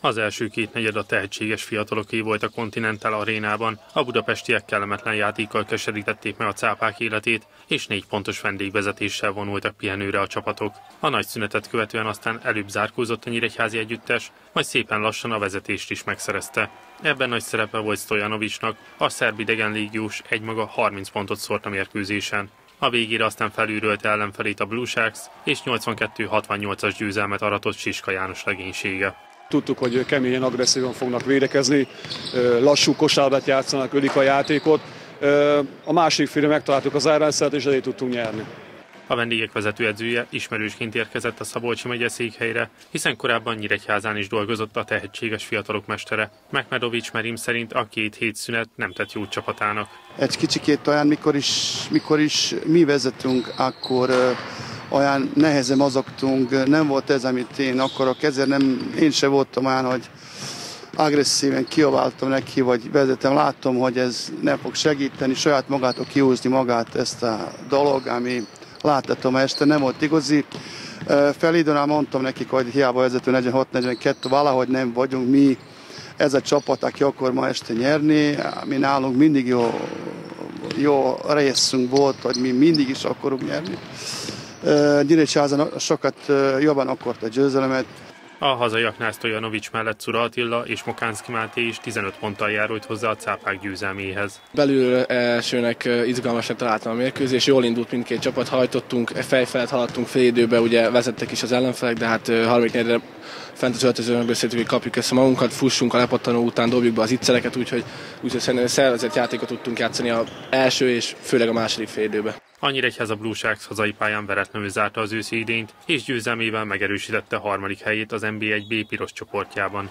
Az első két negyed a tehetséges fiataloké volt a Continental arénában, a budapestiek kellemetlen játékkal keserítették meg a cápák életét, és négy pontos vendégvezetéssel vonultak pihenőre a csapatok. A nagy szünetet követően aztán előbb zárkózott a nyíregyházi együttes, majd szépen lassan a vezetést is megszerezte. Ebben nagy szerepe volt Stojanovicsnak, a szerb idegen légiós egymaga 30 pontot szórt a mérkőzésen. A végére aztán felülrölte ellenfelét a Blue Sharks, és 82-68-as győzelmet aratott Siska János legénysége. Tudtuk, hogy keményen, agresszívan fognak védekezni, lassú kosárlát játszanak, ölik a játékot. A másik félre megtaláltuk az árrendszert, és ezért tudtunk nyerni. A vendégek vezetőedzője ismerősként érkezett a Szabolcsi megye székhelyre, hiszen korábban Nyíregyházán is dolgozott a tehetséges fiatalok mestere. Mekmedovics Merim szerint a két hét szünet nem tett jó csapatának. Egy kicsikét olyan, mikor is, mikor is mi vezetünk, akkor olyan nehezen mozogtunk, nem volt ez, amit én akarok, ezért nem, én se voltam olyan, hogy agresszíven kiabáltam neki, vagy vezetem, láttam, hogy ez nem fog segíteni, saját magától kiúzni magát ezt a dolog, ami láthatom este, nem volt igazi. Felidőnál mondtam nekik, hogy hiába vezető 46-42, valahogy nem vagyunk mi, ez a csapat, aki akar ma este nyerni, mi nálunk mindig jó, jó részünk volt, hogy mi mindig is akarunk nyerni. Nyíregyházan sokat jobban akart győzelemet. A hazaiaknál Stojanovics mellett Szura Attila és Mokánszki Máté is 15 ponttal járult hozzá a cápák győzelméhez. Belül elsőnek izgalmasan találtam a mérkőzés, jól indult mindkét csapat, hajtottunk, fejfelett haladtunk fél időbe, ugye vezettek is az ellenfelek, de hát harmadik negyedre fent az öltözőben beszéltük, hogy kapjuk össze magunkat, fussunk a lepattanó után, dobjuk be az ittszereket, úgyhogy, úgyhogy szerintem szervezett játékot tudtunk játszani a első és főleg a második fél időben. Annyira egyhez a Blue Sharks hazai pályán veretlenül zárta az őszi idényt, és győzelmével megerősítette harmadik helyét az NBA 1B piros csoportjában.